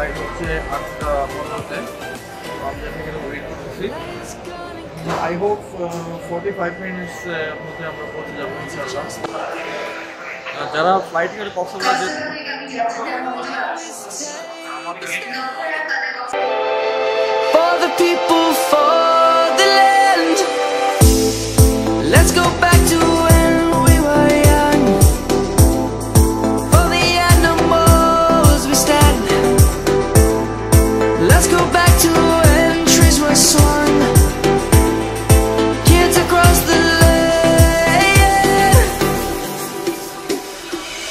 Flight হচ্ছে আটটা পনেরোতে তো আমি এখানে ওয়েট করতেছি I hope forty five minutes মধ্যে আমরা পৌঁছে যাবো ইনশাল্লাহ আহ, যারা ফ্লাইট করে Cox's Bazar For the people, for the land Let's go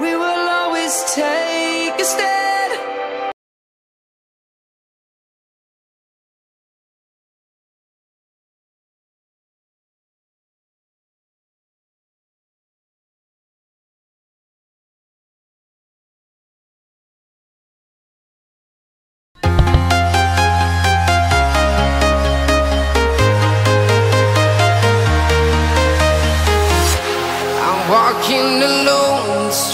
We will always take a stand. I'm walking alone,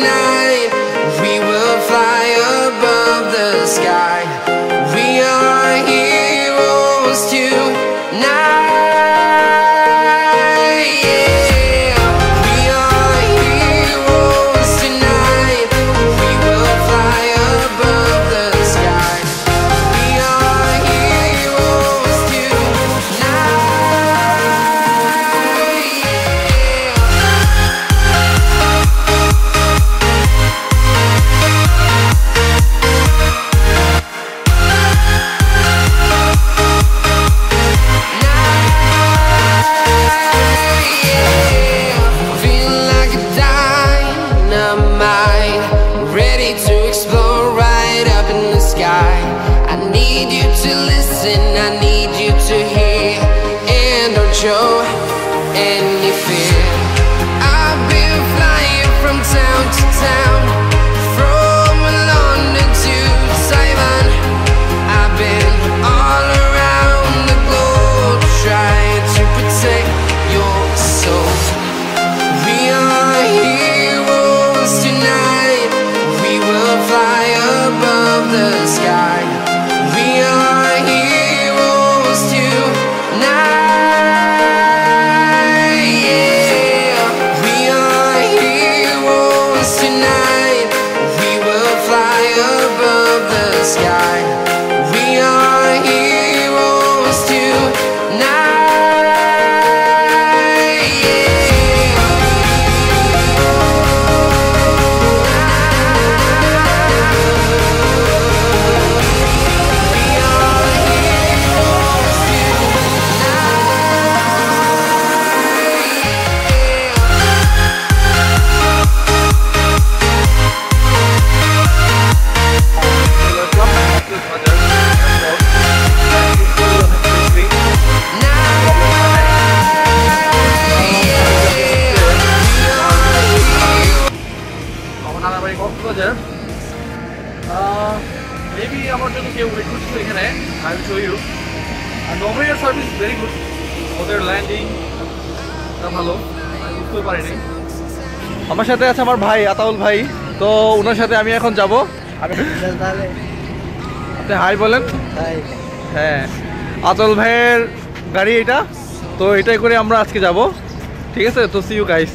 tonight. and I need you to hear. And don't show maybe আমার জন্য কেউ ওয়েট করছে এখানে আই উইল শো ইউ আর নভেরিয়ার service very good ওদের landing ভালো। বুঝতেও পারিনি। আমার সাথে আছে আমার ভাই আতাউল ভাই। তো ওনার সাথে আমি এখন যাব। আপনি হাই বলেন। হ্যাঁ। আতল ভাইয়ের গাড়ি এটা। তো এটাই করে আমরা আজকে যাব। ঠিক আছে? তো সি ইউ গাইস